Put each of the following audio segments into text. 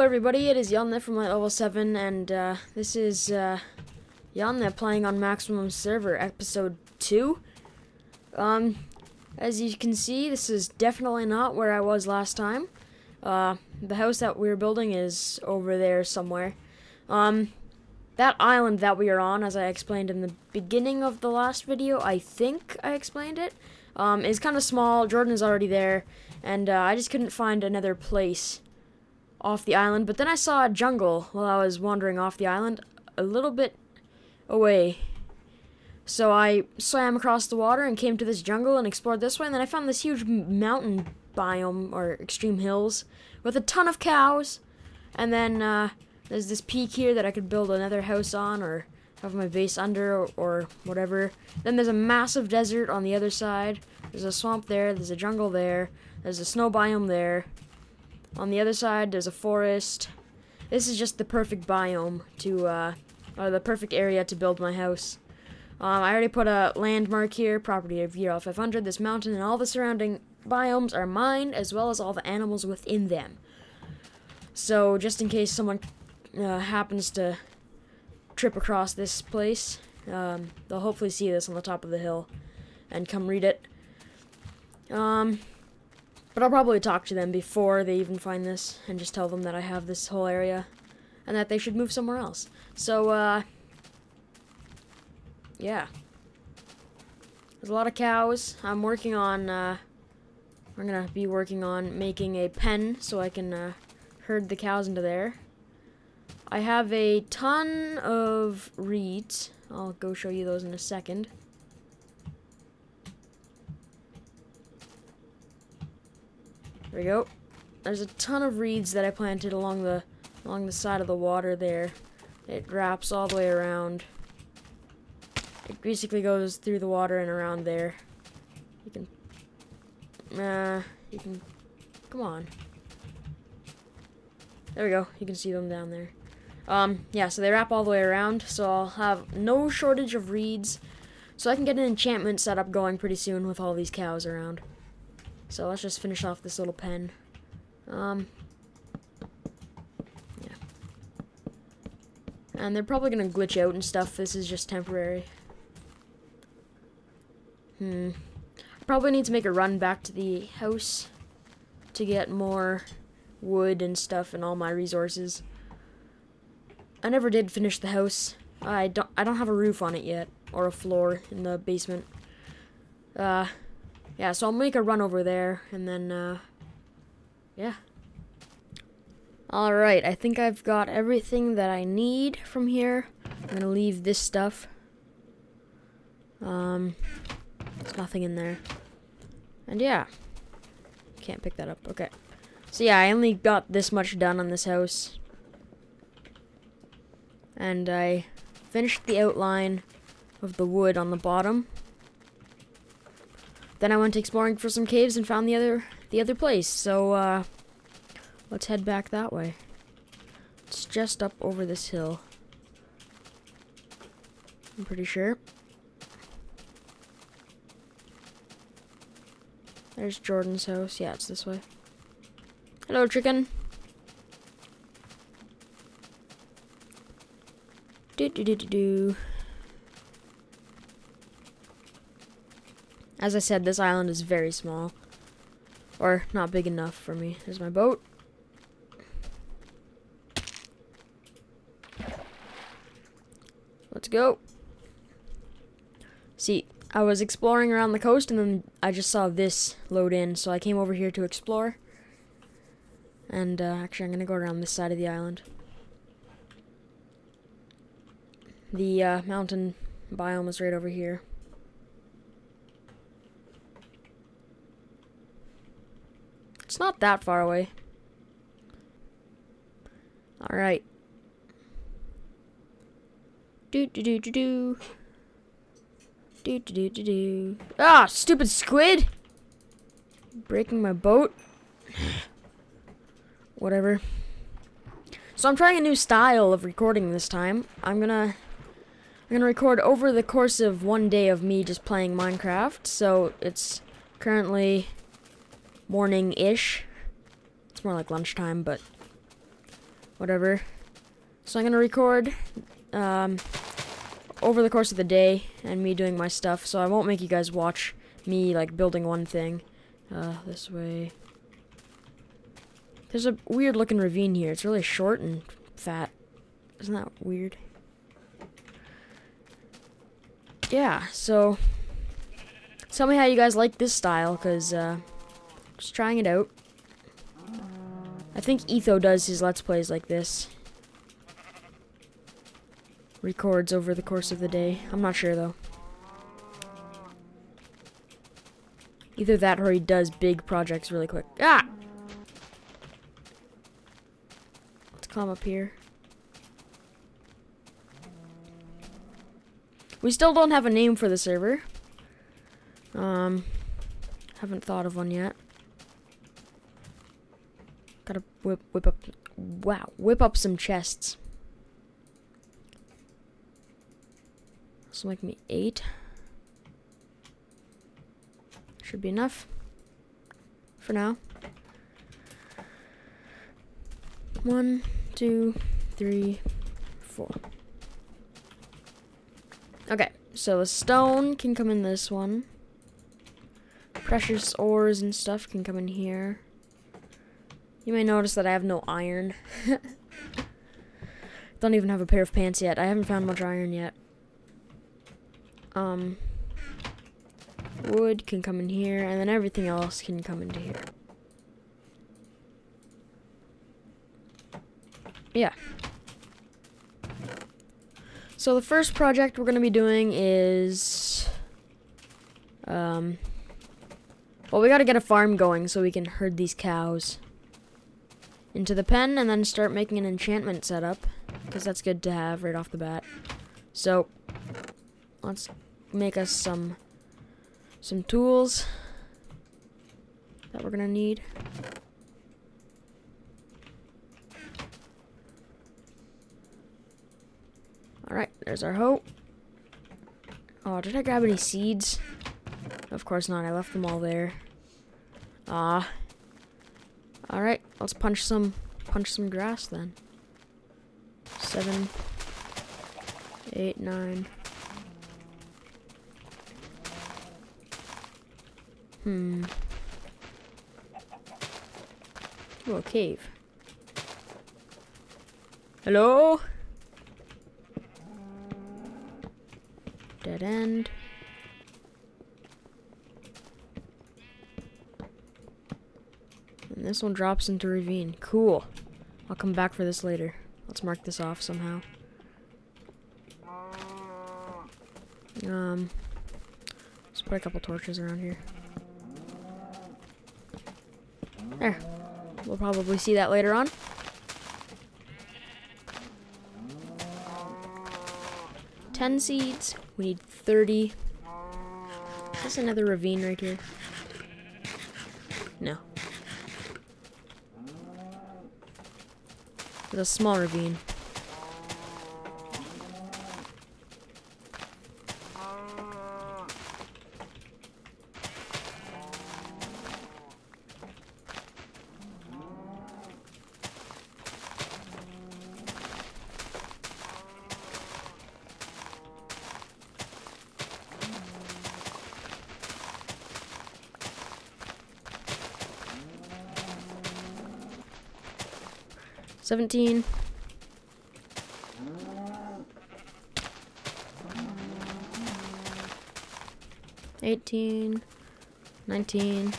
everybody, it is Yanne from Level 7, and uh, this is uh, playing on Maximum Server, Episode 2. Um, as you can see, this is definitely not where I was last time. Uh, the house that we are building is over there somewhere. Um, that island that we are on, as I explained in the beginning of the last video, I think I explained it, um, is kind of small. Jordan is already there, and uh, I just couldn't find another place off the island. But then I saw a jungle while I was wandering off the island a little bit away. So I swam across the water and came to this jungle and explored this way. And then I found this huge mountain biome or extreme hills with a ton of cows. And then uh, there's this peak here that I could build another house on or have my base under or, or whatever. Then there's a massive desert on the other side. There's a swamp there. There's a jungle there. There's a snow biome there. On the other side, there's a forest. This is just the perfect biome to, uh, or the perfect area to build my house. Um, I already put a landmark here, property of Gearal 500. This mountain and all the surrounding biomes are mine, as well as all the animals within them. So, just in case someone uh, happens to trip across this place, um, they'll hopefully see this on the top of the hill and come read it. Um, but I'll probably talk to them before they even find this and just tell them that I have this whole area and that they should move somewhere else. So, uh, yeah. There's a lot of cows. I'm working on, uh, I'm gonna be working on making a pen so I can, uh, herd the cows into there. I have a ton of reeds. I'll go show you those in a second. There we go. There's a ton of reeds that I planted along the along the side of the water there. It wraps all the way around. It basically goes through the water and around there. You can uh you can come on. There we go. You can see them down there. Um, yeah, so they wrap all the way around, so I'll have no shortage of reeds. So I can get an enchantment set up going pretty soon with all these cows around. So let's just finish off this little pen. Um, yeah. And they're probably going to glitch out and stuff. This is just temporary. Hmm. Probably need to make a run back to the house to get more wood and stuff and all my resources. I never did finish the house. I don't I don't have a roof on it yet or a floor in the basement. Uh yeah, so I'll make a run over there, and then, uh, yeah. Alright, I think I've got everything that I need from here. I'm gonna leave this stuff. Um, there's nothing in there. And yeah. Can't pick that up, okay. So yeah, I only got this much done on this house. And I finished the outline of the wood on the bottom. Then I went exploring for some caves and found the other the other place. So uh, let's head back that way. It's just up over this hill. I'm pretty sure. There's Jordan's house. Yeah, it's this way. Hello, chicken. Do do do do do. As I said, this island is very small. Or not big enough for me. There's my boat. Let's go. See, I was exploring around the coast and then I just saw this load in, so I came over here to explore. And uh, actually, I'm going to go around this side of the island. The uh, mountain biome is right over here. It's not that far away. Alright. Do do do do do. Do do do do do. Ah, stupid squid! Breaking my boat. Whatever. So I'm trying a new style of recording this time. I'm gonna I'm gonna record over the course of one day of me just playing Minecraft. So it's currently morning-ish. It's more like lunchtime, but whatever. So I'm gonna record um, over the course of the day and me doing my stuff. So I won't make you guys watch me like building one thing. Uh, this way. There's a weird looking ravine here. It's really short and fat. Isn't that weird? Yeah, so tell me how you guys like this style, because uh, just trying it out. I think Etho does his Let's Plays like this. Records over the course of the day. I'm not sure, though. Either that or he does big projects really quick. Ah! Let's climb up here. We still don't have a name for the server. Um, haven't thought of one yet. Whip, whip up, wow, whip up some chests. This will make me eight. Should be enough for now. One, two, three, four. Okay, so the stone can come in this one. Precious ores and stuff can come in here. You may notice that I have no iron. Don't even have a pair of pants yet. I haven't found much iron yet. Um, wood can come in here, and then everything else can come into here. Yeah. So the first project we're going to be doing is... Um, well, we got to get a farm going so we can herd these cows into the pen and then start making an enchantment setup because that's good to have right off the bat. So, let's make us some some tools that we're gonna need. Alright, there's our hoe. Oh, did I grab any seeds? Of course not, I left them all there. Ah. Alright, let's punch some punch some grass then. Seven, eight, nine. Hmm. Oh, a cave. Hello? Dead end. This one drops into ravine. Cool. I'll come back for this later. Let's mark this off somehow. Um, let's put a couple torches around here. There. We'll probably see that later on. Ten seeds. We need 30. Is this another ravine right here? No. It's a small ravine. Seventeen. Eighteen. Nineteen.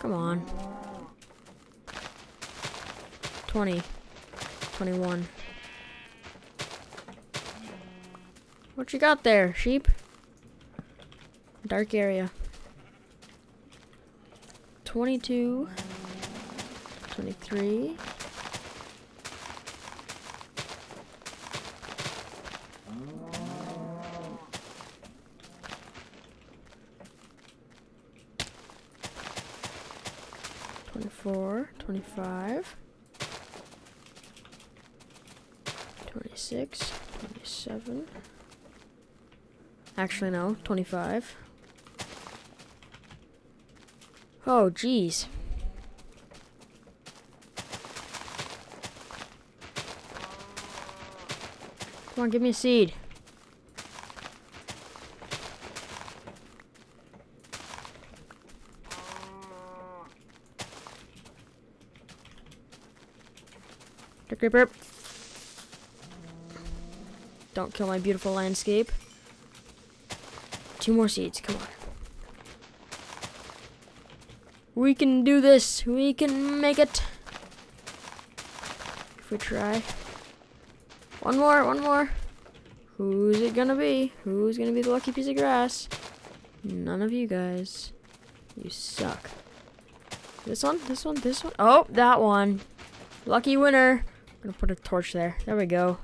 Come on. Twenty. Twenty-one. What you got there, sheep? Dark area. Twenty-two. 23. Twenty-four, twenty-five, twenty-six, twenty-seven. Actually, no, twenty-five. Oh, geez. Come on, give me a seed. Dick Ripper. Don't kill my beautiful landscape. Two more seeds, come on. We can do this. We can make it. If we try. One more, one more. Who's it gonna be? Who's gonna be the lucky piece of grass? None of you guys. You suck. This one, this one, this one. Oh, that one. Lucky winner. I'm gonna put a torch there. There we go.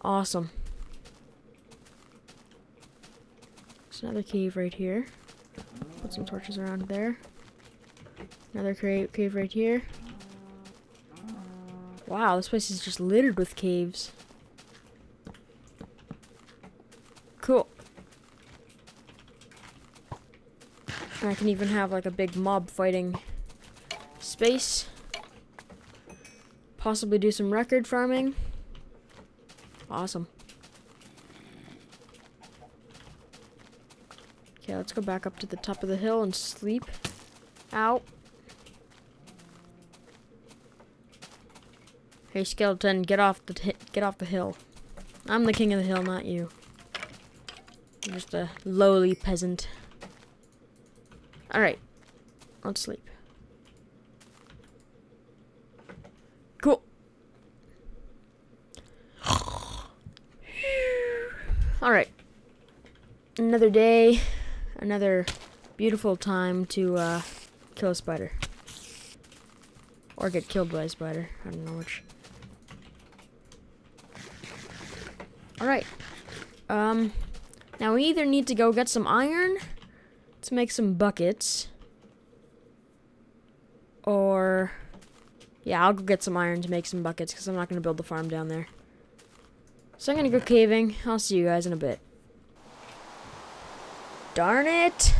Awesome. There's another cave right here. Put some torches around there. Another cave, cave right here. Wow, this place is just littered with caves. Cool. And I can even have like a big mob fighting space. Possibly do some record farming. Awesome. Okay, let's go back up to the top of the hill and sleep. Out. Hey skeleton, get off the get off the hill. I'm the king of the hill, not you. I'm just a lowly peasant. Alright. Let's sleep. Cool. Alright. Another day. Another beautiful time to uh, kill a spider. Or get killed by a spider. I don't know which. Alright. Um, now we either need to go get some iron to make some buckets. Or, yeah, I'll go get some iron to make some buckets because I'm not going to build the farm down there. So I'm going to go caving. I'll see you guys in a bit. Darn it!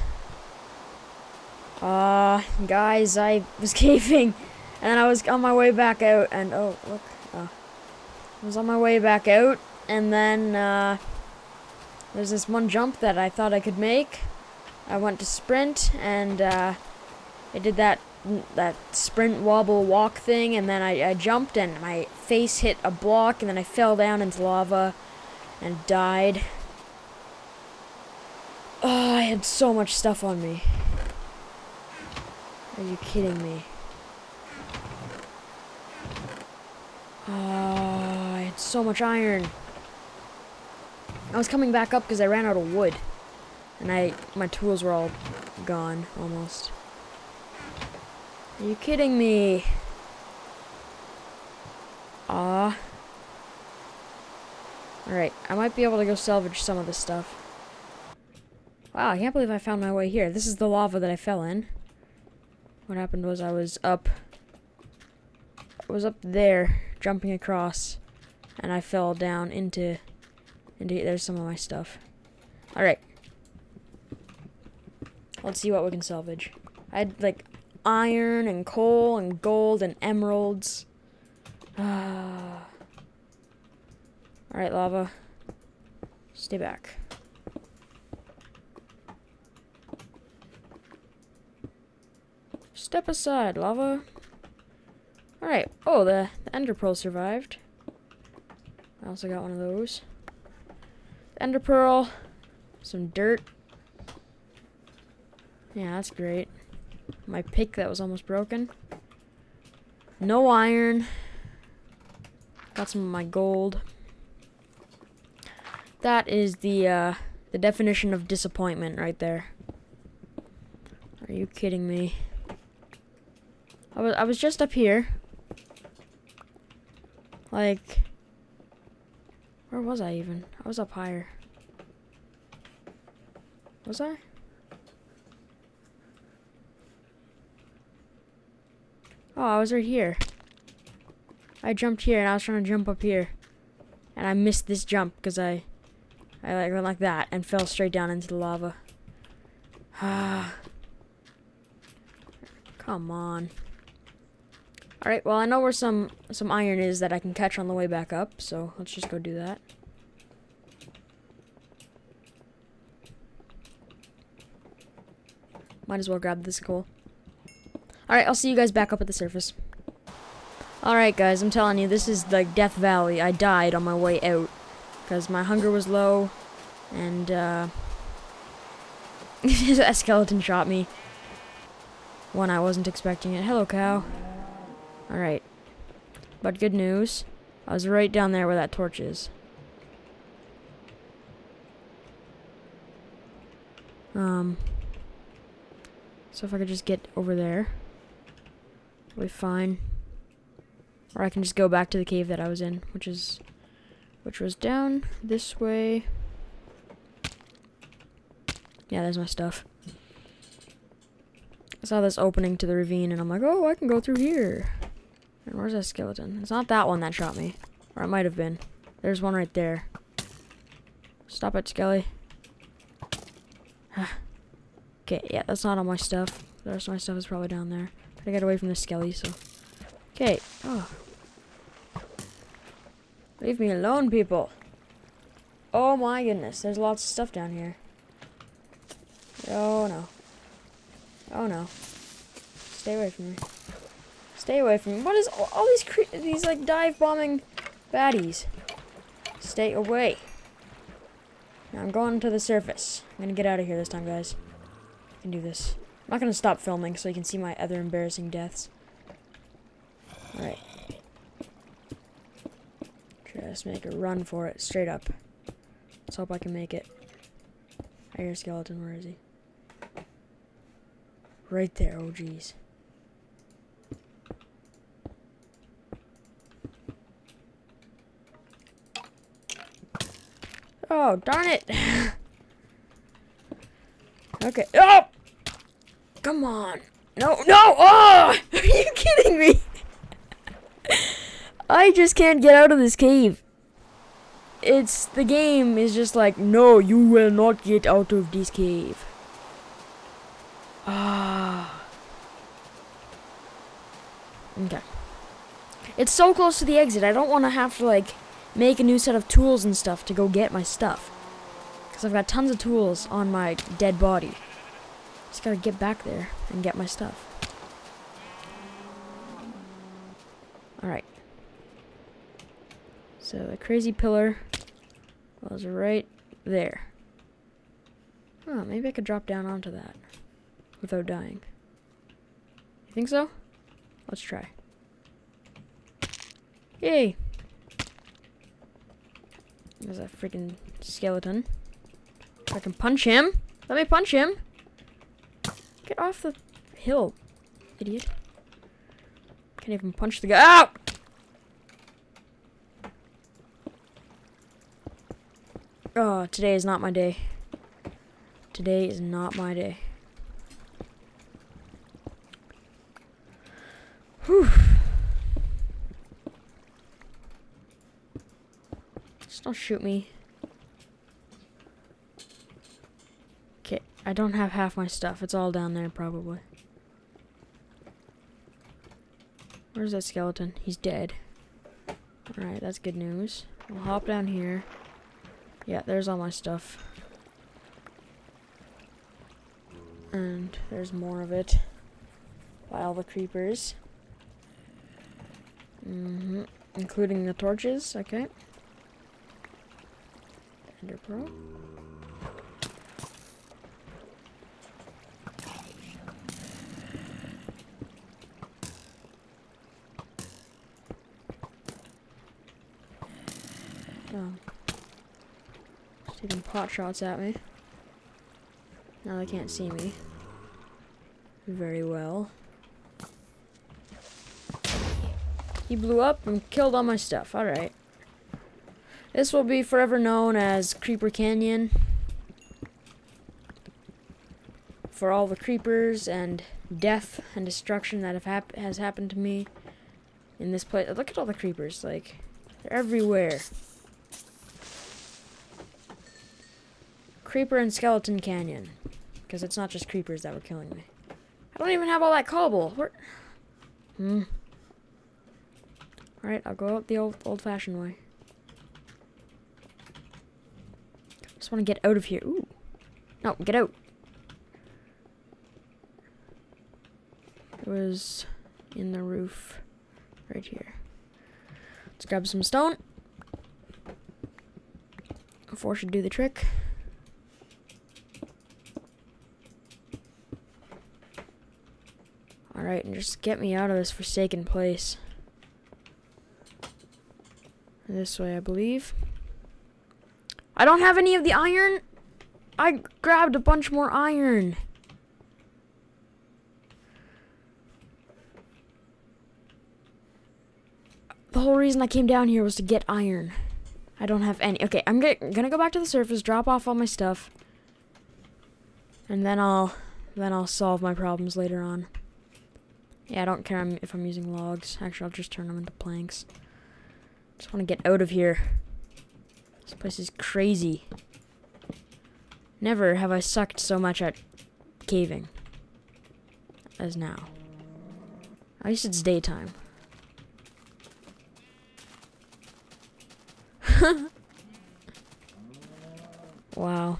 Uh, guys, I was caving, and I was on my way back out, and oh, look, uh, I was on my way back out, and then uh, there's this one jump that I thought I could make. I went to sprint and uh, I did that that sprint wobble walk thing, and then I, I jumped and my face hit a block, and then I fell down into lava and died. Oh, I had so much stuff on me. Are you kidding me? Oh, I had so much iron. I was coming back up because I ran out of wood. And I, my tools were all gone, almost. Are you kidding me? Ah. Alright, I might be able to go salvage some of this stuff. Wow, I can't believe I found my way here. This is the lava that I fell in. What happened was I was up... I was up there, jumping across, and I fell down into Indeed, there's some of my stuff. Alright. Let's see what we can salvage. I had, like, iron and coal and gold and emeralds. Ah. Alright, lava. Stay back. Step aside, lava. Alright. Oh, the, the ender pearl survived. I also got one of those. Ender pearl, some dirt. Yeah, that's great. My pick that was almost broken. No iron. Got some of my gold. That is the uh, the definition of disappointment right there. Are you kidding me? I was I was just up here. Like where was I even? I was up higher. Was I? Oh, I was right here. I jumped here and I was trying to jump up here. And I missed this jump because I I like went like that and fell straight down into the lava. Ah. Come on. Alright, well I know where some some iron is that I can catch on the way back up, so let's just go do that. Might as well grab this coal. Alright, I'll see you guys back up at the surface. Alright guys, I'm telling you, this is like Death Valley. I died on my way out. Because my hunger was low. And, uh... a skeleton shot me. When I wasn't expecting it. Hello, cow. Alright. But good news. I was right down there where that torch is. Um... So if I could just get over there, be fine. Or I can just go back to the cave that I was in, which is, which was down this way. Yeah, there's my stuff. I saw this opening to the ravine, and I'm like, oh, I can go through here. And where's that skeleton? It's not that one that shot me. Or it might have been. There's one right there. Stop it, Skelly. Okay, yeah, that's not all my stuff. The rest of my stuff is probably down there. Gotta get away from the skelly, so. Okay. Oh. Leave me alone, people. Oh my goodness, there's lots of stuff down here. Oh no. Oh no. Stay away from me. Stay away from me. What is all, all these these like dive bombing baddies? Stay away. Now I'm going to the surface. I'm gonna get out of here this time, guys I can do this. I'm not gonna stop filming so you can see my other embarrassing deaths. Alright. Just make a run for it, straight up. Let's hope I can make it. I hear a skeleton, where is he? Right there, oh jeez. Oh, darn it! Okay. Oh! Come on. No, no! Oh! Are you kidding me? I just can't get out of this cave. It's, the game is just like, no, you will not get out of this cave. Ah. Okay. It's so close to the exit, I don't want to have to, like, make a new set of tools and stuff to go get my stuff. Because I've got tons of tools on my dead body. Just gotta get back there and get my stuff. Alright. So the crazy pillar was right there. Oh, maybe I could drop down onto that without dying. You think so? Let's try. Yay! There's a freaking skeleton. I can punch him. Let me punch him. Get off the hill, idiot. Can't even punch the guy. Out! Oh, today is not my day. Today is not my day. Just don't shoot me. Okay, I don't have half my stuff. It's all down there, probably. Where's that skeleton? He's dead. Alright, that's good news. We'll hop down here. Yeah, there's all my stuff. And there's more of it. By all the creepers. Mm-hmm. Including the torches, okay. Ender Pearl. Oh. taking pot shots at me. Now they can't see me. Very well. He blew up and killed all my stuff. Alright. This will be forever known as Creeper Canyon. For all the creepers and death and destruction that have hap has happened to me in this place. Look at all the creepers. Like, they're everywhere. Creeper and Skeleton Canyon. Because it's not just creepers that were killing me. I don't even have all that cobble. Where? Hmm. Alright, I'll go out the old old-fashioned way. Want to get out of here. Ooh. No, get out. It was in the roof right here. Let's grab some stone. Four should do the trick. Alright, and just get me out of this forsaken place. This way, I believe. I don't have any of the iron. I grabbed a bunch more iron. The whole reason I came down here was to get iron. I don't have any. Okay, I'm gonna go back to the surface, drop off all my stuff, and then I'll then I'll solve my problems later on. Yeah, I don't care if I'm using logs. Actually, I'll just turn them into planks. Just want to get out of here. This place is crazy. Never have I sucked so much at caving as now. At least it's daytime. wow.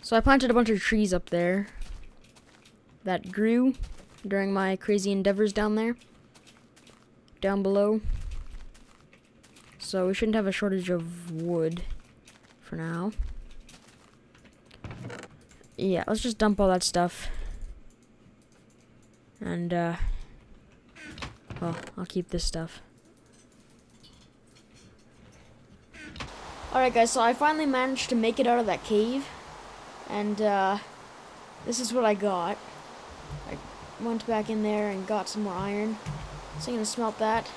So I planted a bunch of trees up there that grew during my crazy endeavors down there. Down below. So we shouldn't have a shortage of wood for now. Yeah, let's just dump all that stuff. And, uh, well, I'll keep this stuff. Alright guys, so I finally managed to make it out of that cave. And, uh, this is what I got. I went back in there and got some more iron. So I'm to smelt that.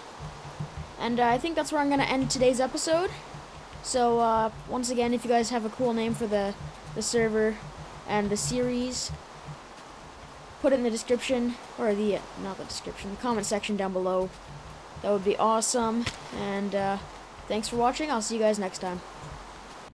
And uh, I think that's where I'm going to end today's episode. So, uh, once again, if you guys have a cool name for the, the server and the series, put it in the description, or the, uh, not the description, the comment section down below. That would be awesome. And, uh, thanks for watching. I'll see you guys next time.